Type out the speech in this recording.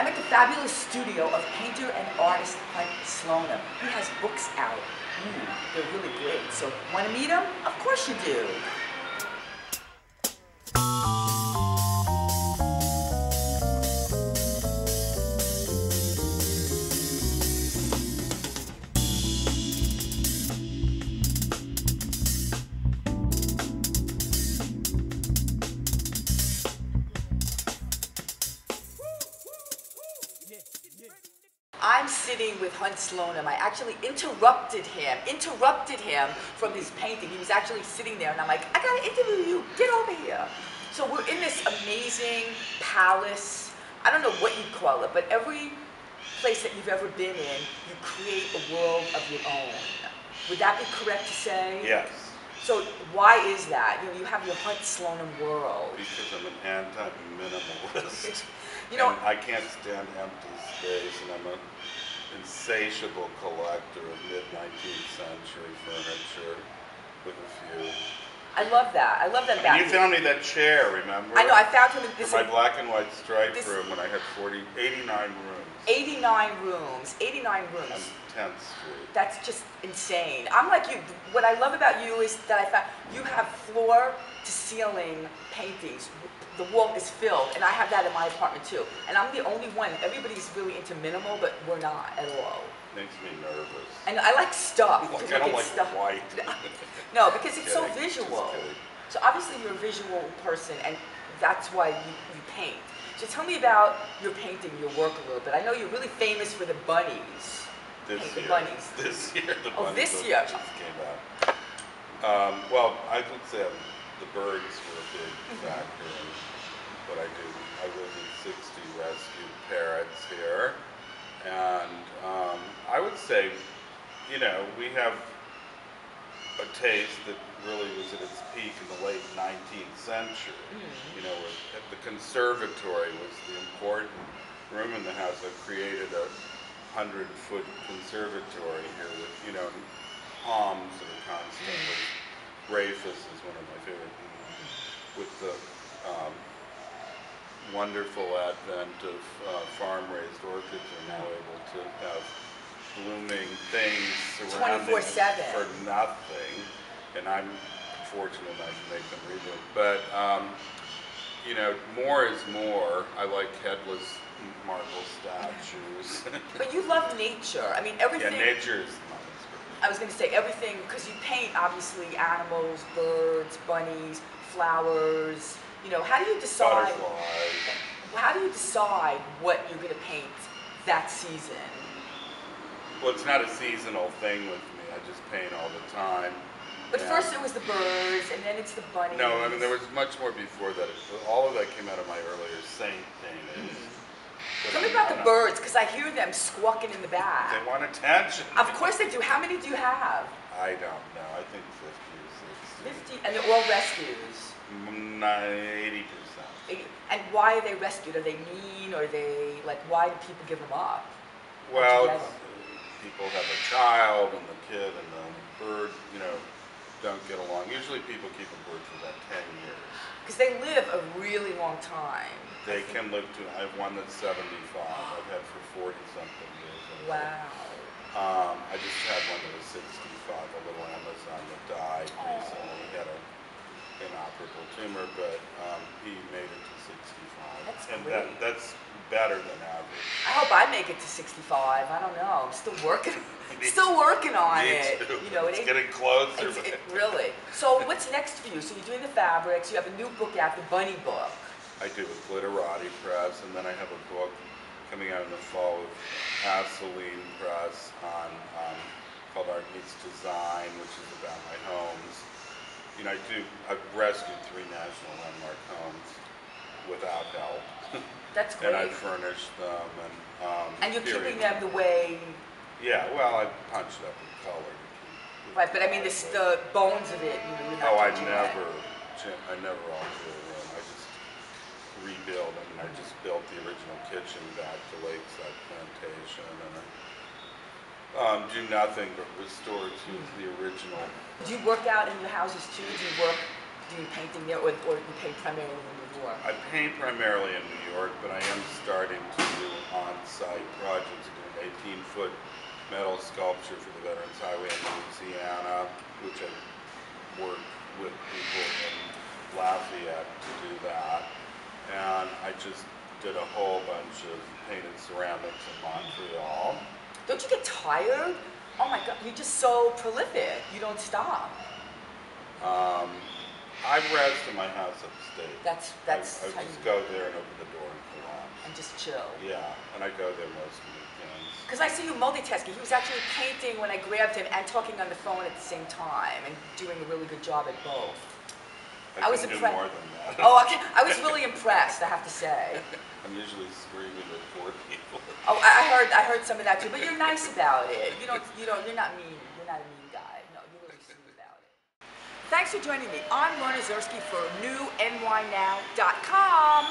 I'm at the fabulous studio of painter and artist Hunt Slonem. He has books out. Ooh, they're really great. So, want to meet him? Of course you do. With Hunt Slonem. I actually interrupted him, interrupted him from his painting. He was actually sitting there, and I'm like, I gotta interview you. Get over here. So we're in this amazing palace. I don't know what you'd call it, but every place that you've ever been in, you create a world of your own. Would that be correct to say? Yes, So why is that? You know, you have your Hunt Slonem world. because I'm an anti-minimalist. You know, and I can't stand empty space, and I'm an insatiable collector of mid-19th century furniture with a few. I love that. I love that And you found me that chair, remember? I know. I found him in this. My black and white striped this- room when I had 40, 89 rooms 89 rooms. 89 on rooms. 10th Street. That's just insane. I'm like you. What I love about you is that I found you have floor to ceiling paintings. The wall is filled, and I have that in my apartment too. And I'm the only one. Everybody's really into minimal, but we're not at all. Makes me nervous. And I like stuff. Like, I don't like stuff. white. No, because it's so Kidding, just visual. kidding. So obviously you're a visual person, and that's why you, you paint. So tell me about your painting, your work a little bit. I know you're really famous for the bunnies. This Paint the bunnies. This year, the Oh, bunnies this year. just came out. Um, well, I would say the birds were a big Mm-hmm. factor in what I do. I live in 60 rescued parrots here, and um, I would say, you know, we have a taste that really was at its peak in the late 19th century. Mm-hmm. You know, where the conservatory was the important room in the house. I created a hundred foot conservatory here with, you know, palms that are constantly. Rhapis is one of my favorite. With the um, wonderful advent of uh, farm-raised orchids, are now able to have blooming things surrounding us 24/7. for nothing. And I'm fortunate enough to make them rebloom. But um, you know, more is more. I like headless marble statues. But you love nature. I mean, yeah, everything. nature is my. I was going to say everything because you paint obviously animals, birds, bunnies, flowers. You know, how do you decide? Butterflies. How do you decide what you're going to paint that season? Well, it's not a seasonal thing with me. I just paint all the time. But And- first it was the birds, and then it's the bunnies. No, I mean there was much more before that. All of that came out of my earlier saint paintings. But Tell me about the birds because I hear them squawking in the back. They want attention. Of course they do. How many do you have? I don't know. I think 50 or 60. 50, and they're all rescues. Mm, 80 percent. And why are they rescued? Are they mean? Or are they like? Why do people give them up? Well, people have a child and the kid and the bird, you know, don't get along. Usually people keep a bird for about 10 years. Because they live a really long time. They can live to, I have one that's 75. I've had for 40 something years. Wow. Um, I just had one that was 65, a little Amazon that died recently. He had a inoperable tumor, but um, he made it to 65. That's and great. That, that's better than average. I hope I make it to 65. I don't know. I'm still working. Still working on Me it. too. You know, it it's ain't. getting closer. It's, it, really. So what's next for you? So you're doing the fabrics. You have a new book out, the Bunny Book. I do with Glitterati Press, and then I have a book coming out in the fall with Assouline Press on um, called Art Meets Design, which is about my homes. You know, I do. I've rescued three national landmark homes without help, That's and I great. furnished them. And um, And you're period. keeping them the way, Yeah, well, I punched up in color. right? But I mean, this, the bones of it. You know, Oh, I that. never, cha- I never altered a room. I just rebuilt. I mean, I just built the original kitchen back to Lakeside Plantation, and I um, do nothing but restore to the original. Do you work out in your houses too? Do you work? Do you painting there, or, or you paint primarily in you're war? I paint primarily in New York, but I am starting to do on-site projects, doing 18-foot metal sculpture for the Veterans Highway in Louisiana, which I worked with people in Lafayette to do that. And I just did a whole bunch of painted ceramics in Montreal. Don't you get tired? Oh my God, you're just so prolific. You don't stop. Um, I rest in my house upstate. That's that's I, I how just you go there and open the door and collapse. and just chill. Yeah, and I go there most weekends. Because I see you multitasking. He was actually painting when I grabbed him and talking on the phone at the same time and doing a really good job at both. I was can do impre- more than that. Oh, okay. I was really impressed, I have to say. I'm usually screaming at poor people. Oh, I I heard, I heard some of that too, but you're nice about it. You don't, you don't, you're not mean. You're not a mean guy. No, you're really sweet about it. Thanks for joining me. I'm Lauren Ezersky for newnynow.com.